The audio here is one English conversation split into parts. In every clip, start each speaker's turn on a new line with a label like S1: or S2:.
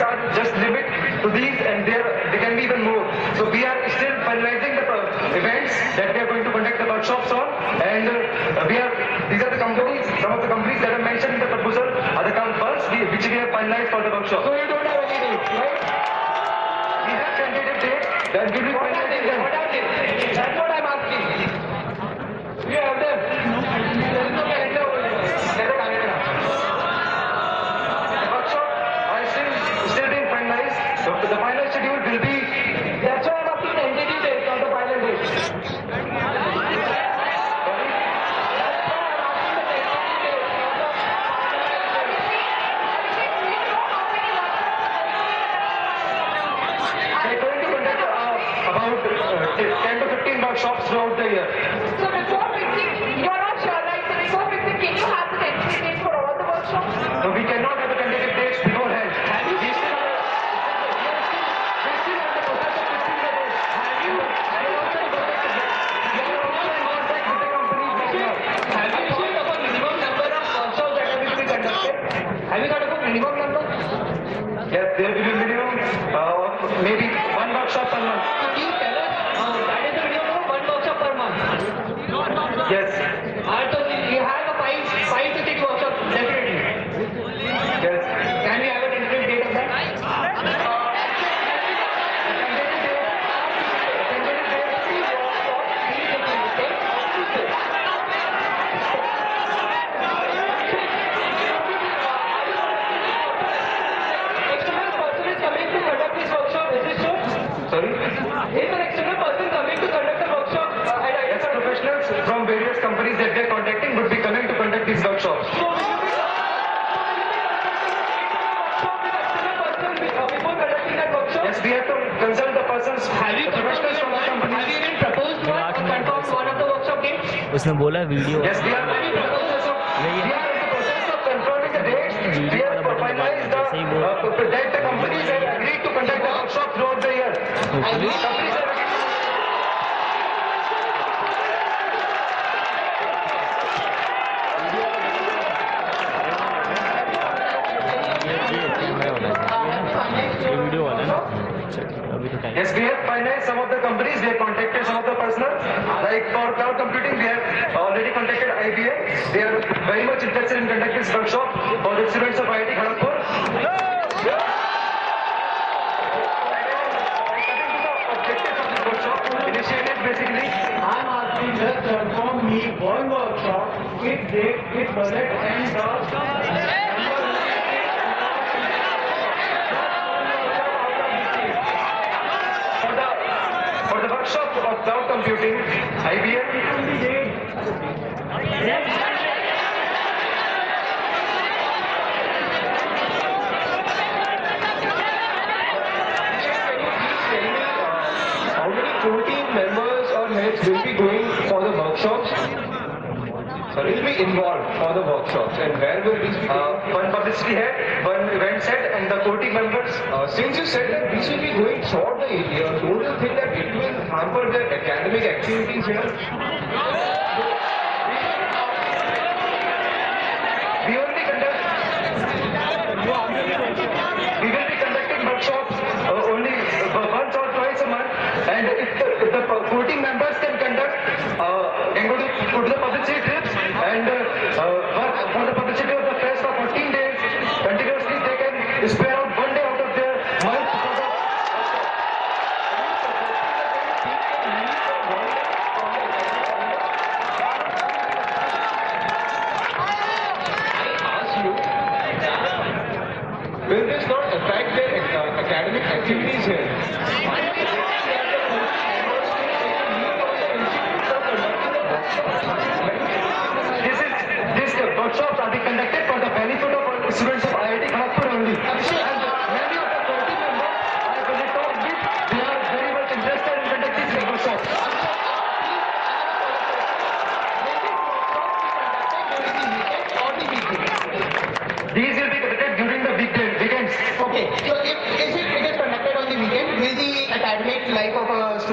S1: are just limit to these and there they can be even more. So we are still finalizing the events that we are going to conduct the workshops on and uh, we are these are the companies, some of the companies that are mentioned in the proposal are the companies we- which we have finalized for the workshop.
S2: So you don't have any dates, right?
S1: We have tentative dates that will be
S2: What are
S1: finalizing
S2: they? What are they? That's what I'm asking. You have them.
S1: They're going to conduct uh, about uh, 10 to 15 workshops throughout the year.
S3: So
S4: वाला है ये video है तो
S1: Yes, we have finalized some of the companies. We have contacted some of the personnel. Like for cloud computing, we have basically
S5: I'm asking just confirm me one workshop, its date, its budget and the
S1: for the for the workshop of cloud computing, IBM
S2: How many core team members or will be going for the workshops? Sorry, will be involved for the workshops and where will these be?
S1: uh, one publicity head, one event set and the core team members.
S2: Uh, since you said that these will be going throughout the area, don't you think that it will hamper their academic activities here?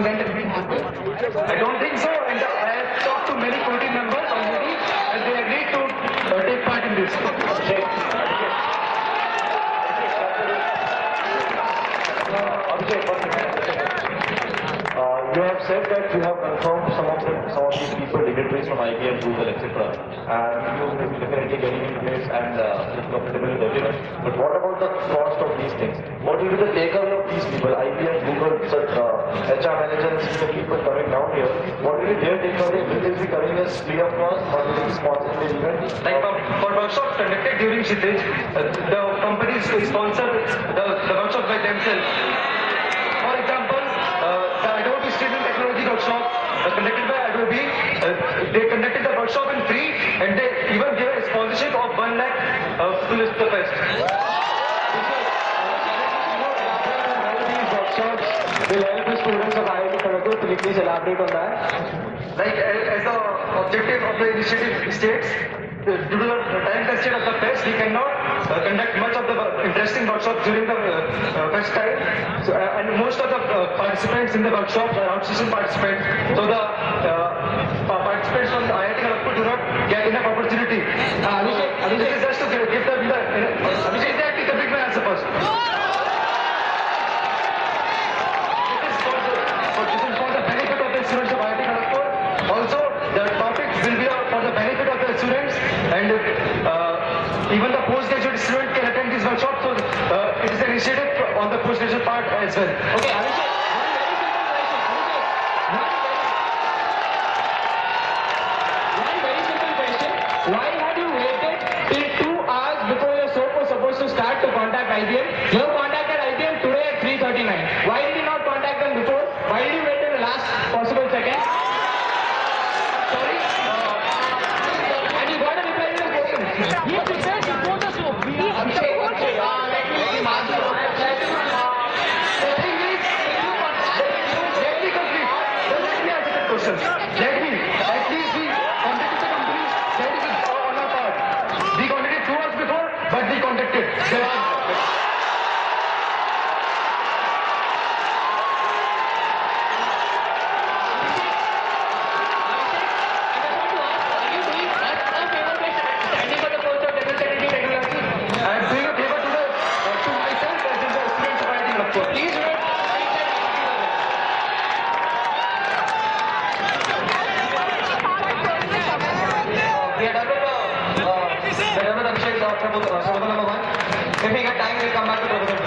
S1: I don't think so. And I have talked to many committee members already and they agreed to uh, take part in this.
S6: Okay. Uh, you have said that you have people, from IBM, Google, etc. And will be definitely getting into this and uh, it's comfortable with. But what about the cost of these things? What will be the takeaway of these people? IBM, Google, such, uh, HR managers, senior people coming down here. What will be their takeaway? Will they be coming as free of cost or will they be the event?
S1: Like for, for workshops conducted during Kshitij, uh, the companies sponsor the, the workshops by themselves. They conducted the workshop in free and they even gave a sponsorship of 1 lakh uh, to list the fest.
S2: Workshops will help the students of IIT Kharagpur? Can you please elaborate on that?
S1: Like as the objective of the initiative states, uh, due to the time constraint of the fest, we cannot uh, conduct much of the interesting workshops during the uh, uh, fest time. So, uh, and most of the uh, participants in the workshop are outstation participants. So the that's good. Okay, Abhishek. Why There अच्छा बोलता रहा समझ लगा भाई if you have time will come
S2: back to